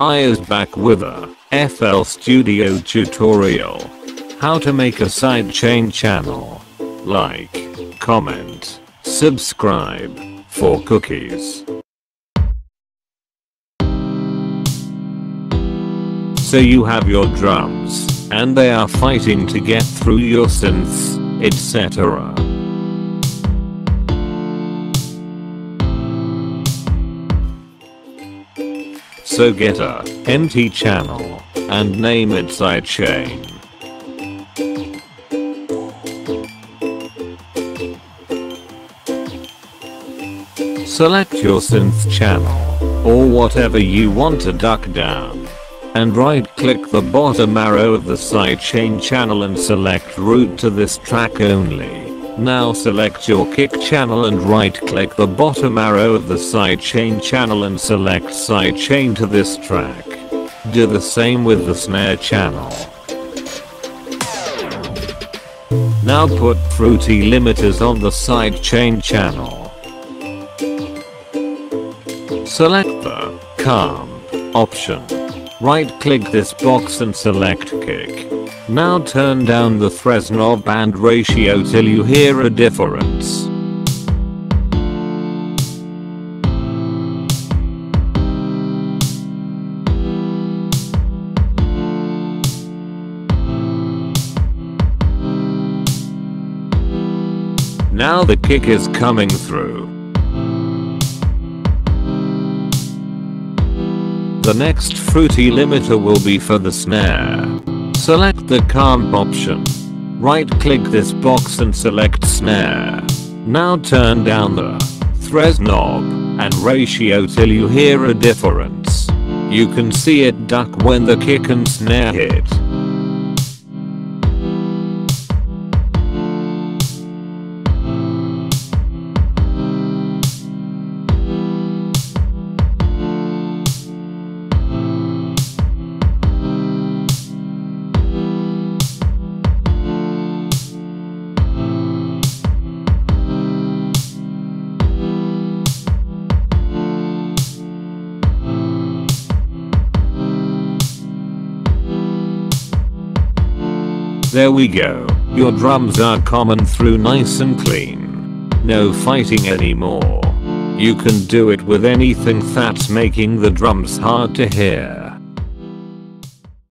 I is back with a FL Studio tutorial. How to make a sidechain channel. Like, comment, subscribe for cookies. So you have your drums, and they are fighting to get through your synths, etc. So get a empty channel and name it sidechain. Select your synth channel or whatever you want to duck down and right click the bottom arrow of the sidechain channel and select route to this track only. Now select your kick channel and right click the bottom arrow of the sidechain channel and select sidechain to this track. Do the same with the snare channel. Now put fruity limiters on the sidechain channel. Select the comp option. Right click this box and select kick. Now turn down the threshold and ratio till you hear a difference. Now the kick is coming through. The next fruity limiter will be for the snare. Select the comp option. Right click this box and select snare. Now turn down the thresh knob and ratio till you hear a difference. You can see it duck when the kick and snare hit. There we go. Your drums are coming through nice and clean. No fighting anymore. You can do it with anything that's making the drums hard to hear.